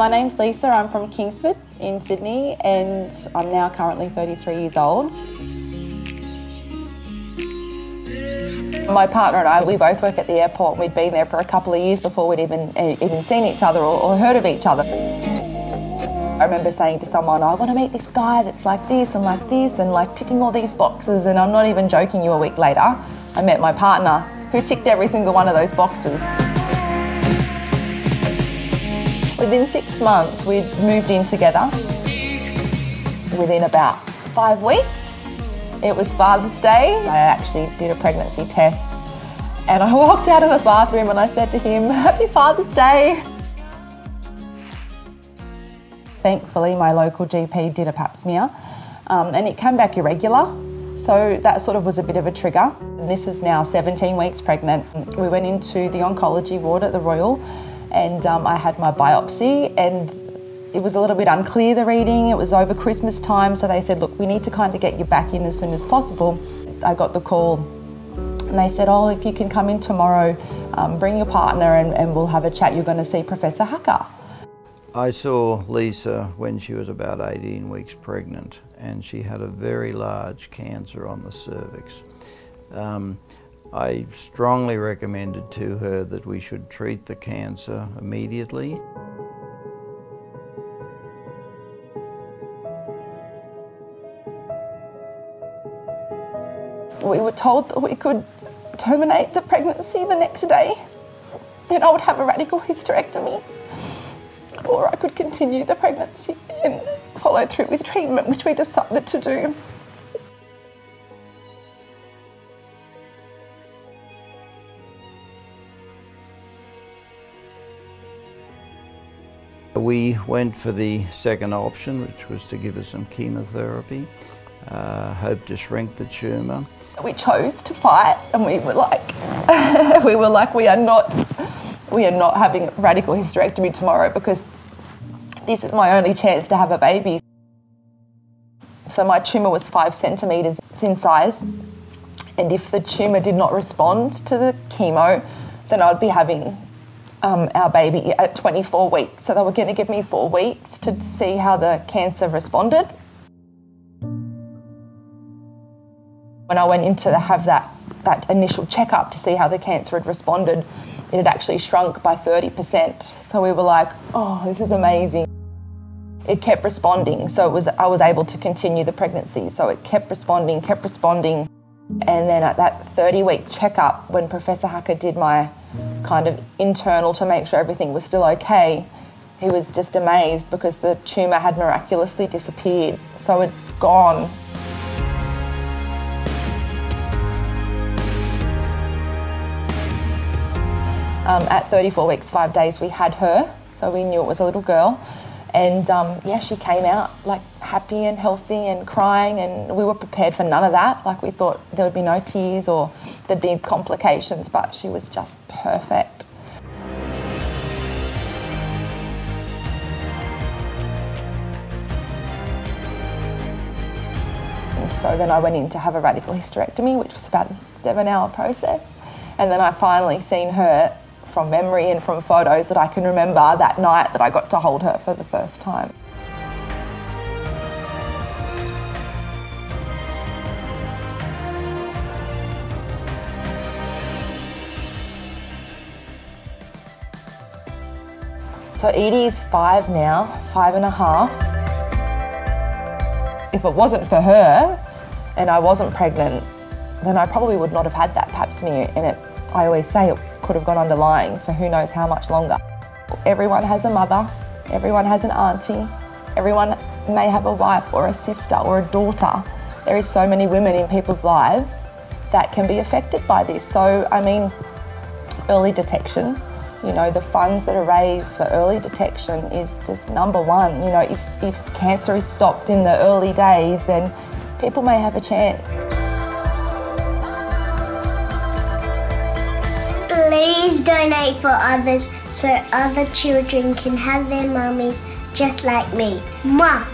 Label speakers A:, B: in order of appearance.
A: My name's Lisa, I'm from Kingsford in Sydney and I'm now currently 33 years old. My partner and I, we both work at the airport. We'd been there for a couple of years before we'd even even seen each other or, or heard of each other. I remember saying to someone, I want to meet this guy that's like this and like this and like ticking all these boxes and I'm not even joking you a week later, I met my partner who ticked every single one of those boxes. Within six months, we'd moved in together. Within about five weeks, it was Father's Day. I actually did a pregnancy test and I walked out of the bathroom and I said to him, Happy Father's Day. Thankfully, my local GP did a pap smear um, and it came back irregular. So that sort of was a bit of a trigger. This is now 17 weeks pregnant. We went into the oncology ward at the Royal and um, I had my biopsy and it was a little bit unclear the reading. It was over Christmas time, so they said, look, we need to kind of get you back in as soon as possible. I got the call and they said, oh, if you can come in tomorrow, um, bring your partner and, and we'll have a chat. You're going to see Professor Hacker.
B: I saw Lisa when she was about 18 weeks pregnant and she had a very large cancer on the cervix. Um, I strongly recommended to her that we should treat the cancer immediately.
A: We were told that we could terminate the pregnancy the next day and I would have a radical hysterectomy or I could continue the pregnancy and follow through with treatment which we decided to do.
B: We went for the second option, which was to give her some chemotherapy, uh, hope to shrink the tumour.
A: We chose to fight and we were like, we were like, we are not, we are not having radical hysterectomy tomorrow because this is my only chance to have a baby. So my tumour was five centimetres in size and if the tumour did not respond to the chemo, then I'd be having um, our baby at 24 weeks. So they were going to give me four weeks to see how the cancer responded. When I went in to have that, that initial checkup to see how the cancer had responded, it had actually shrunk by 30%. So we were like, oh, this is amazing. It kept responding, so it was, I was able to continue the pregnancy. So it kept responding, kept responding. And then at that 30 week checkup, when Professor Hacker did my kind of internal to make sure everything was still okay, he was just amazed because the tumour had miraculously disappeared. So it'd gone. Um, at 34 weeks, five days, we had her, so we knew it was a little girl. And um, yeah, she came out like happy and healthy and crying, and we were prepared for none of that. Like we thought there would be no tears or there'd be complications, but she was just perfect. So then I went in to have a radical hysterectomy, which was about a seven hour process. And then I finally seen her from memory and from photos that I can remember that night that I got to hold her for the first time. So Edie is five now, five and a half. If it wasn't for her and I wasn't pregnant, then I probably would not have had that pap smear and it I always say it could have gone underlying for who knows how much longer. Everyone has a mother, everyone has an auntie, everyone may have a wife or a sister or a daughter. There is so many women in people's lives that can be affected by this. So, I mean, early detection, you know, the funds that are raised for early detection is just number one. You know, if, if cancer is stopped in the early days, then people may have a chance.
C: Please donate for others so other children can have their mummies just like me. Mwah!